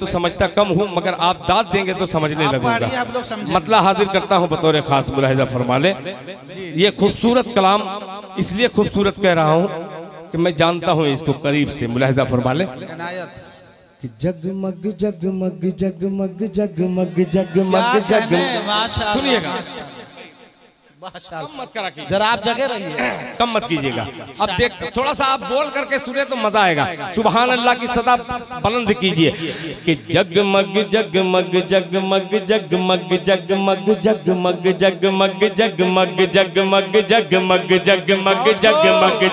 तो समझता कम हूँ मगर आप दाद देंगे तो समझने लगूँगा। पढ़िए, आप लोग समझेंगे। मतला हाजिर करता हूँ बतौर खास मुलाहिजा फरमा ले ये खूबसूरत कलाम इसलिए खूबसूरत कह रहा हूँ कि मैं जानता हूँ इसको करीब से मुलाहिजा फरमा ले कि जगमग जगमग जगमग जगमग जगमग जगमग। सुनिएगा। कम मत करा कीजिए जरा आप जगह रहिए कम मत कीजिएगा अब देख थोड़ा सा आप बोल करके सुने तो मज़ा आएगा सुबहान अल्लाह की सदा बुलंद कीजिए कि जगमग जगमग जगमग जगमग जगमग जगमग जगमग जगमग जगमग जगमग जगमग जगमग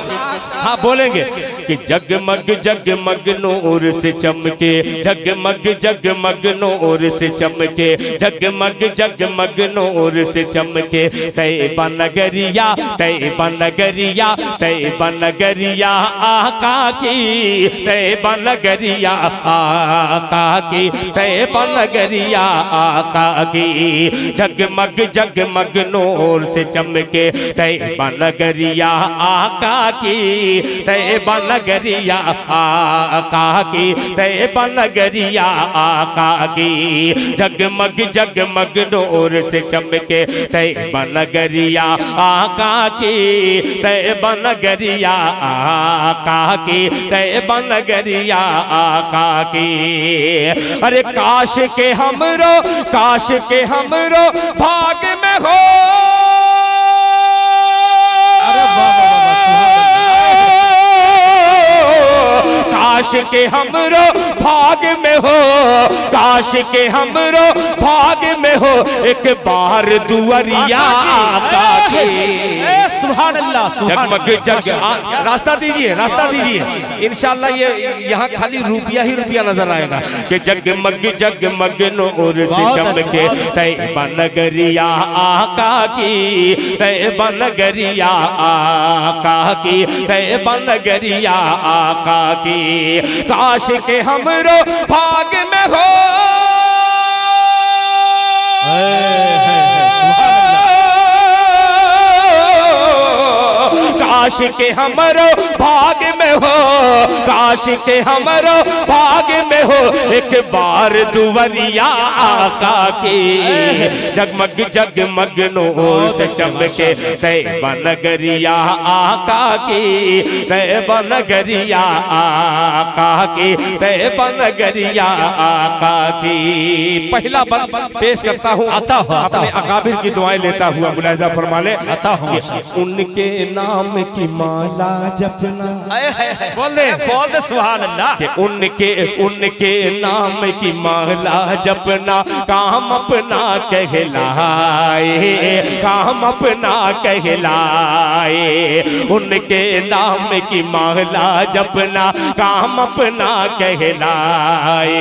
हाँ बोलेंगे कि जगमग जगमग नूर से चमके जगमग जगमग नूर से चमके जगमग जगमग नूर से चमके तय तैबन नगरिया तैबन नगरिया तैबन नगरिया आका की तैबन नगरिया आका की तैबन नगरिया आका की। जगमग जगमग नूर से चमके तैबन नगरिया आका की तैबन नगरिया आका की तैबन नगरिया आका की। जगमग जगमग नूर से चमके तैबन बनगरिया बनगरिया आका की, तय बनगरिया आका की, तय बनगरिया आका की। अरे काश के हमरो, काश के हमरो भाग में हो। काश के हमरो भाग में हो, काश के हमरो भाग में हो, एक बार दुअरिया आका के सुभान अल्लाह जगमग जग रास्ता दीजिए रास्ता दीजिए। इंशाल्लाह ये यहाँ खाली रुपया ही रुपया नज़र आएगा। कि जगमग जगमग नूर से चमके तय बनगरिया आका की तय बनगरिया आका की तय बनगरिया आका की। काश के हमरो भाग में हो। काश के हमरो भाग में हो काश के हमरो भाग में हो। एक बार दुवरिया आका के जगमग जगमग नूर से चमके तय बनगरिया आका की तय बनगरिया आका की तय बनगरिया आका की। पहला बन पेश करता हूँ। आता हो, अपने अकाबिर की दुआएँ लेता हुआ मुलायजा फरमा ले आता हो, उनके नाम की माला जपना। बोले बोल दे सुभान अल्लाह उनके उनके नाम की माला जपना काम अपना कहलाए काम अपना कहलाए। उनके नाम की माला जपना काम अपना कहलाए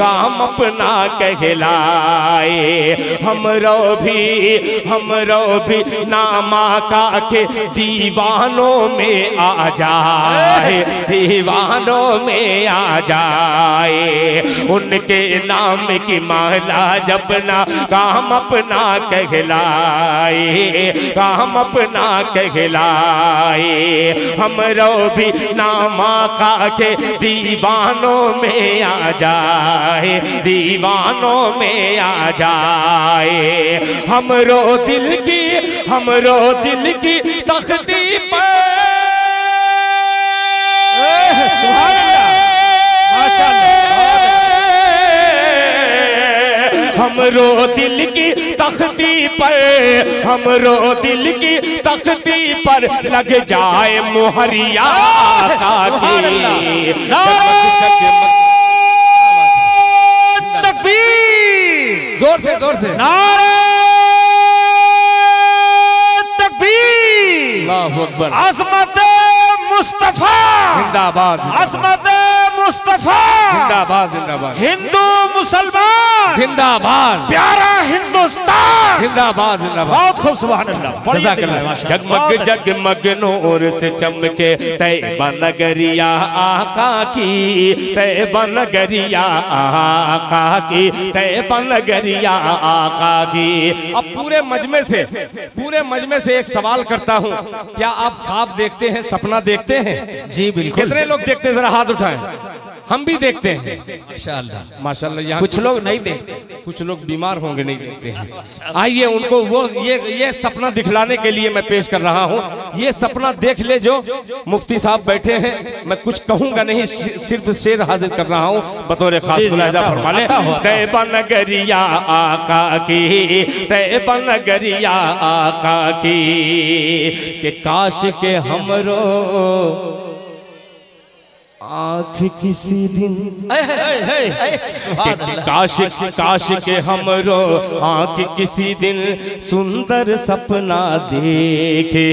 काम अपना कहलाए। हमरो भी हमरो भी नामा का के दीवानों में आ जाए, दीवानों में आ जाए। उनके नाम की माला जपना, काम अपना कहलाए, काम अपना कहलाए। हमरो भी नामा का के दीवानों में आ जाए, दीवानों में आ जाए। हमरो दिल की हमरो दिल की तख्ती पर। सुभान हमरो दिल की तख्ती पर हमरो दिल की तख्ती पर लग जाए मोहरिया तकबीर। ज़ोर से ज़ोर से। नारे। अल्लाहु अकबर। अजमत मुस्तफ़ा। जिंदाबाद अजमत मुस्तफ़ा। जिंदाबाद जिंदाबाद। हिंदू मुसलमान। जिंदाबाद। प्यारा हिंदुस्तान। जिंदाबाद जिंदाबाद। बहुत। जगमग अच्छा। जगमग नूर से चमके तैबा नगरिया आका की तैबा नगरिया आका की तैबा नगरिया आका की। अब पूरे मजमे से पूरे मजमे से एक सवाल करता हूँ क्या आप ख्वाब देखते हैं सपना देखते हैं? जी बिल्कुल। कितने लोग देखते हैं? जरा हाथ उठाएँ। हम भी देखते हैं। माशाल्लाह। माशाल्लाह यहाँ कुछ लोग नहीं देखते कुछ लोग बीमार होंगे नहीं देखते हैं। आइए उनको वो ये ये सपना दिखलाने के लिए मैं पेश कर रहा हूँ। ये सपना देख ले जो मुफ्ती साहब बैठे हैं। मैं कुछ कहूँगा नहीं सिर्फ़ शेर हाजिर कर रहा हूँ। बतौर खास नगरिया आका की नगरिया आका की के काश के हमरो आँख किसी दिन काश काश के हमरो आँख किसी दिन सुंदर सपना देखे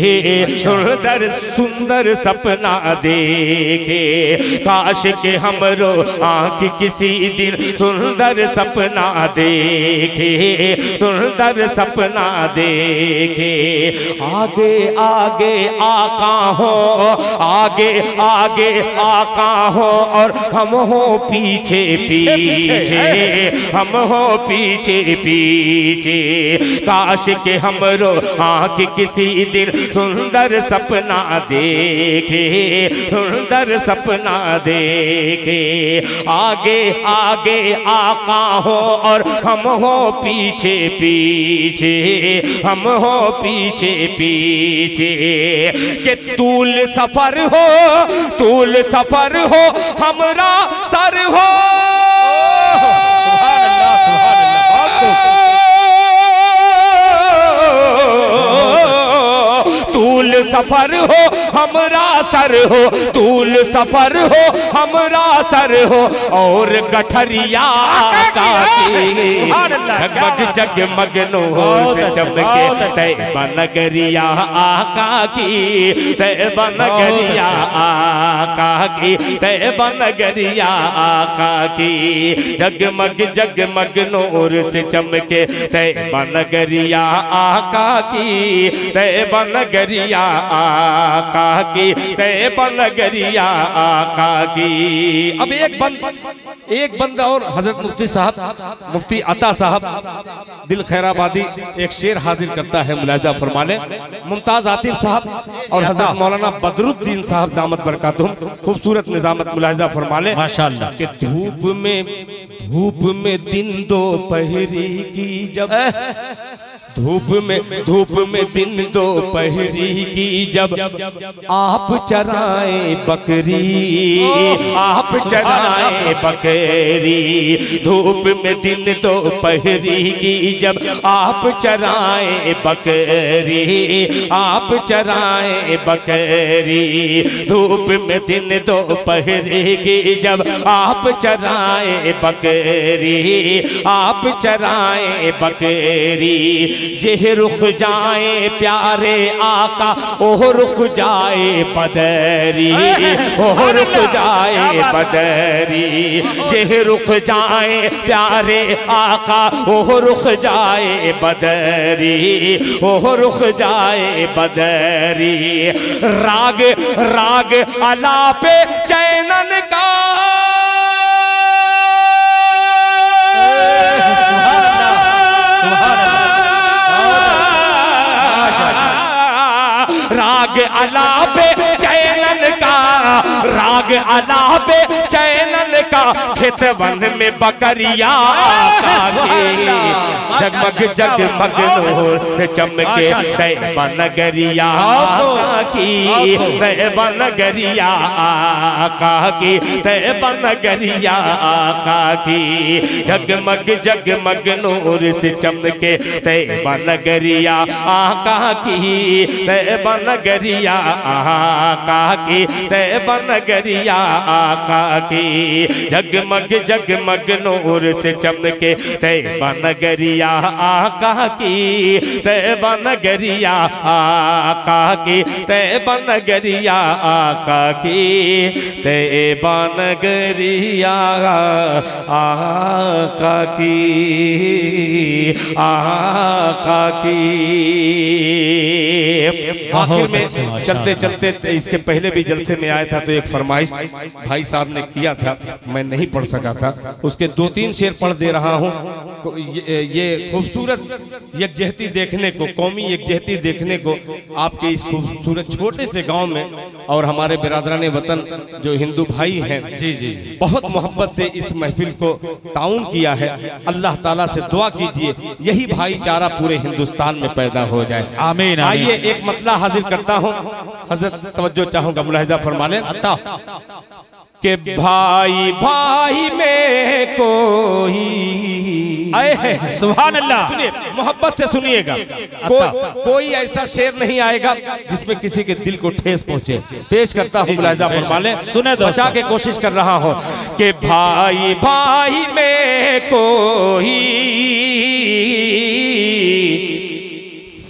सुंदर सुंदर सपना देखे। काश के हमरो आँख किसी दिन सुंदर सपना देखे सुंदर सपना देखे। आगे आगे आका हो आगे आगे आका हो और हम हो पीछे पीछे, हम हो पीछे पीछे। काश के हमरो आँख किसी दिन सुंदर सपना देखे, सुंदर सपना देखे। आगे आगे आका हो और हम हो पीछे पीछे, हम हो पीछे पीछे। के तूल सफ़र हो, तूल सफ़र हो हमरा सर हो। सफ़र हो हमरा सर हो तूल सफ़र हो हमरा सर हो और गठरिया जगमग जगमग नूर से चमके तैबा बनगरिया आका की तैबा नगरिया आका की तैबा नगरिया आका की। जगमग जगमग नूर से चमके तैबा नगरिया आका की तैबा नगरिया आका की तैबा नगरिया आका की। अब एक बंद एक बंद और हज़रत मुफ्ती साहब मुफ्ती अता साहब दिल खैराबादी एक शेर हाजिर करता है मुलाजा फरमाने। मुमताज़ आतिफ साहब और हज़रत मौलाना बदरुद्दीन साहब दामद बरकातुम खूबसूरत निजामत मुलाजा फरमाने माशाल्लाह। कि धूप में धूप में दिन दो पहरी की जब धूप में धूप में दिन दो पहरी की जब आप चराए बकरी, आप चराए बकरी, धूप में दिन दो पहरी की जब आप चराए बकरी, आप चराए बकरी, धूप में दिन दो पहरी की जब आप चराए बकरी, आप चराए बकरी जेह रुख जाए प्यारे आका, ओह रुख जाए पदरी ओह रुख जाए पदरी जेह रुख जाए प्यारे आका, ओह रुख जाए बदरी ओह रुख जाए बदरी राग राग अलापे चैनन का अलापे चैनन का राग अलापे चैनन का खेत वन में बकरिया जगमग जगमग नूर से चमके तैबा नगरिया की तैबा नगरिया आका की तैबा नगरिया आका की जगमग जगमग नूर से चमके तैबा नगरिया आका की तैबा नगरिया आका की तैबा नगरिया आका की जगमग जगमग नूर से चमके। तैबा नगरिया आका की तैबा नगरिया आका की तैबा नगरिया आका की तैबा नगरिया आका की आका की। आखिर में चलते चलते इसके पहले भी जलसे में आया था तो एक फरमाइश भाई साहब ने किया था। मैं नहीं पढ़ सका था। उसके दो तीन शेर पढ़ दे रहा हूँ। ये, खूबसूरत यकजहती देखने को कौमी यकजहती देखने को आपके इस खूबसूरत छोटे से गाँव में और हमारे बिरादरान वतन जो हिंदू भाई हैं जी जी बहुत मोहब्बत से इस महफिल को ताउन किया है। अल्लाह ताला से दुआ कीजिए यही भाईचारा पूरे हिंदुस्तान में पैदा हो जाए। आमीन, आमीन। आइए एक मतला हाजिर करता हूँ। हज़रत तवज्जो चाहूँगा मुलाहिजा फरमा लें के भाई भाई में कोई। आए है। सुभान अल्लाह सुनिए मोहब्बत से सुनिएगा। को, कोई ऐसा शेर नहीं आएगा जिसमें किसी के दिल को ठेस पहुँचे। पेश करता हूँ मुलाहिजा फरमा लें। सुने। बचा के कोशिश कर रहा हूँ कि भाई भाई में कोई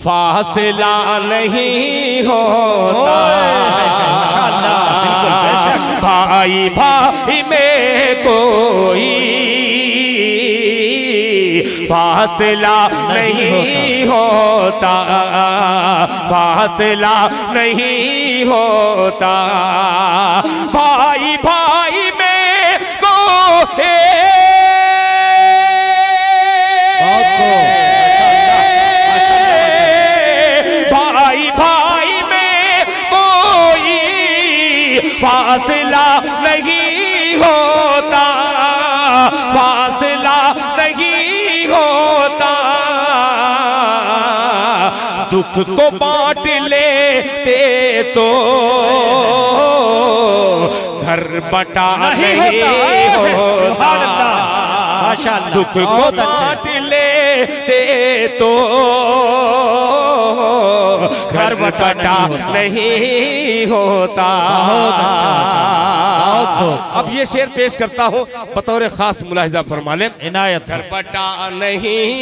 फासला नहीं होता। भाई भाई में कोई फासला नहीं होता फासला नहीं होता। भाई भाई फासला नहीं होता फासला नहीं होता। दुख को बांट लेते तो घर बटा नहीं होता, दुख को। बांट लेते तो घर बटा नहीं होता। अब ये शेर पेश करता हूँ बतौर खास मुलाहिजा फरमा लें इनायत। है घर बटा नहीं